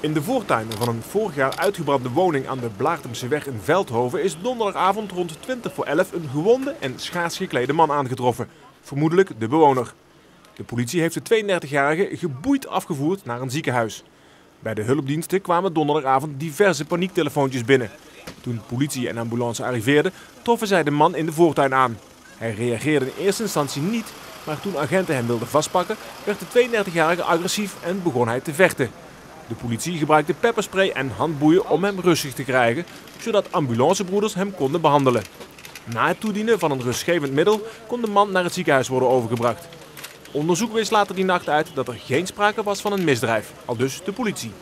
In de voortuin van een vorig jaar uitgebrande woning aan de Blaartemseweg in Veldhoven is donderdagavond rond 20 voor 11 een gewonde en schaars geklede man aangetroffen. Vermoedelijk de bewoner. De politie heeft de 32-jarige geboeid afgevoerd naar een ziekenhuis. Bij de hulpdiensten kwamen donderdagavond diverse paniektelefoontjes binnen. Toen politie en ambulance arriveerden, troffen zij de man in de voortuin aan. Hij reageerde in eerste instantie niet, maar toen agenten hem wilden vastpakken, werd de 32-jarige agressief en begon hij te vechten. De politie gebruikte pepperspray en handboeien om hem rustig te krijgen, zodat ambulancebroeders hem konden behandelen. Na het toedienen van een rustgevend middel kon de man naar het ziekenhuis worden overgebracht. Onderzoek wees later die nacht uit dat er geen sprake was van een misdrijf, al dus de politie.